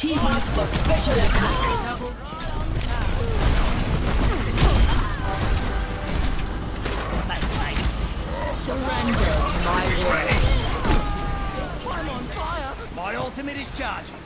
Team up for special attack. Surrender to my will. I'm on fire. My ultimate is charging.